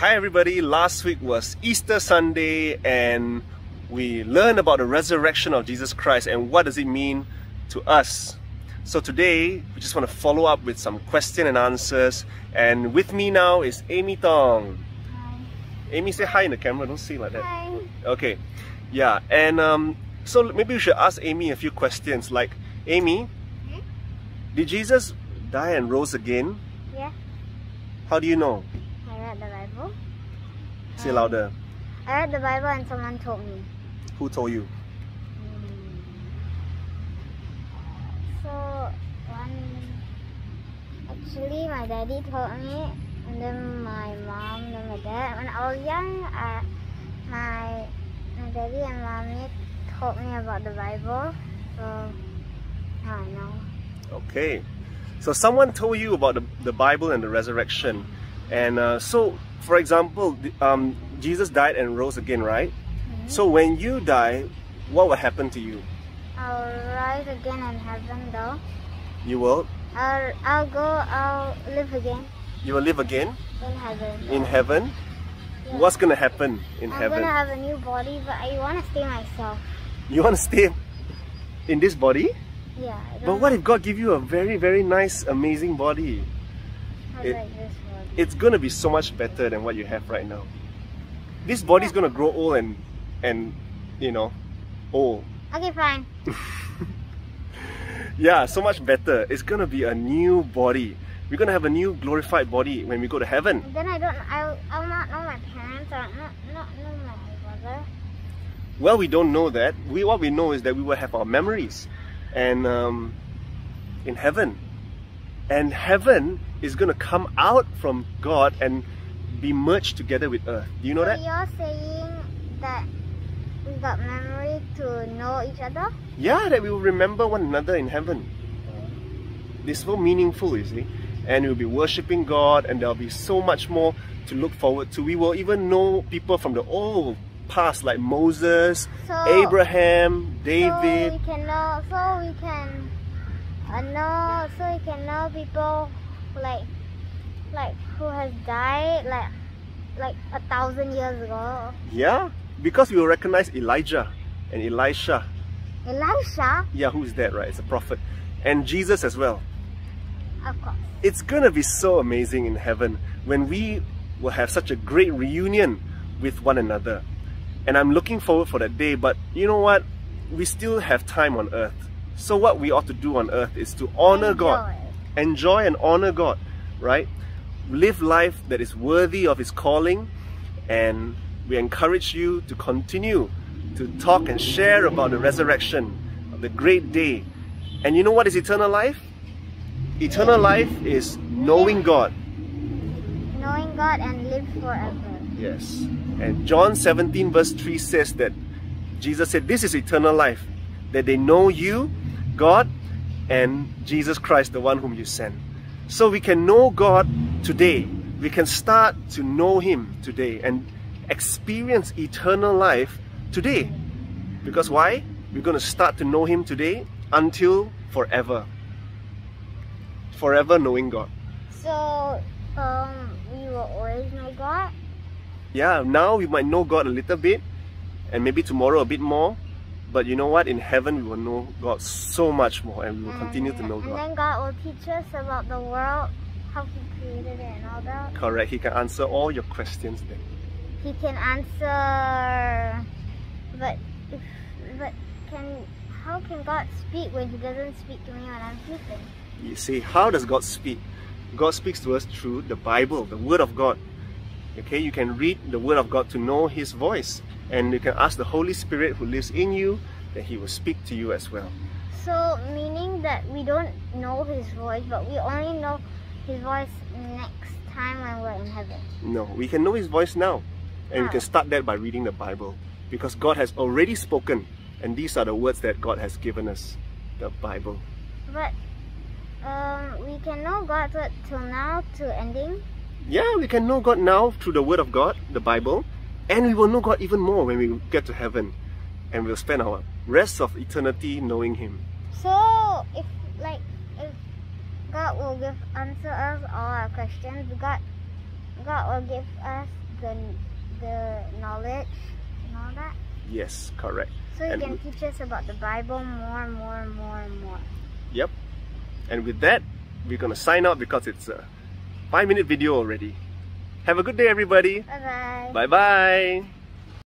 Hi everybody, last week was Easter Sunday and we learned about the resurrection of Jesus Christ and what does it mean to us. So today, we just want to follow up with some question and answers and with me now is Amie Tong. Hi. Amie, say hi in the camera, don't say like that. Hi. Okay, yeah, and um, so maybe we should ask Amie a few questions like, Amie, Hmm? did Jesus die and rose again? Yeah, How do you know? I read the Bible. Say louder. I read the Bible and someone told me. Who told you? So, one. Actually, my daddy told me, and then my mom, then my dad. When I was young, uh, my, my daddy and mommy told me about the Bible. So, now I know. Okay. So someone told you about the, the Bible and the resurrection. And uh, so, for example, um, Jesus died and rose again, right? So when you die, what will happen to you? I'll rise again in heaven, though. You will? I'll, I'll go, I'll live again You will live again in heaven. in heaven? Yeah. What's gonna happen in heaven? I'm heaven? gonna have a new body, but I wanna stay myself. You want to stay in this body? Yeah. But what if God give you a very, very nice, amazing body? it- like this body. It's gonna be so much better than what you have right now. This body's gonna grow old and, and you know, old. Okay, fine. Yeah, so much better. It's gonna be a new body. We're gonna have a new glorified body when we go to heaven. Then I don't. I'll. I'll not know my parents. Or not. Not know my brother. Well, we don't know that. We what we know is that we will have our memories, and um, in heaven, and heaven is gonna come out from God and be merged together with earth. Do you know so that? you're saying that we got memory to know each other? Yeah, that we will remember one another in heaven. It's so meaningful, you see. And we'll be worshipping God, and there'll be so much more to look forward to. We will even know people from the old past, like Moses, So Abraham, So David. we can know. So we can uh, know. So we can know people like like who has died like like a thousand years ago. Yeah, because we will recognize Elijah and Elisha. Elisha, Yeah, who's that, right? It's a prophet. And Jesus as well. of course. It's gonna be so amazing in heaven when we will have such a great reunion with one another. And I'm looking forward for that day, but you know what? We still have time on earth. So what we ought to do on earth is to honor God. Enjoy. And honor God, right? Live life that is worthy of his calling and we encourage you to continue to talk and share about the resurrection, of the great day. And you know what is eternal life? Eternal life is knowing God. Knowing God and live forever. Yes. And John 17 verse 3 says that Jesus said, This is eternal life, that they know you, God, and Jesus Christ, the one whom you sent. So we can know God today. We can start to know Him today and experience eternal life today. Because why? We're going to start to know Him today until forever. Forever knowing God. So, um, we will always know God. yeah, now we might know God a little bit, and maybe tomorrow a bit more. But you know what? In heaven, we will know God so much more, and we will continue to and, know and God. then God will teach us about the world, how He created it, and all that. Correct. He can answer all your questions then. He can answer, but if, but can how can God speak when He doesn't speak to me when I'm sleeping? You see, how does God speak? God speaks to us through the Bible, the Word of God. Okay, you can read the Word of God to know His voice, and you can ask the Holy Spirit who lives in you that He will speak to you as well. So meaning that we don't know His voice, but we only know His voice next time when we're in heaven. No, we can know His voice now. And we can start that by reading the Bible. Because God has already spoken. And these are the words that God has given us. The Bible. But um, we can know God to- till now to ending. Yeah, we can know God now through the Word of God, the Bible. And we will know God even more when we get to heaven. And we'll spend our rest of eternity knowing Him. So if like if God will give answer us all our questions, God God will give us the the knowledge and all that. Yes, correct. So he And can teach us about the Bible more and more and more and more. Yep. And with that, we're gonna sign out because it's a five minute video already. Have a good day, everybody. Bye bye. Bye bye.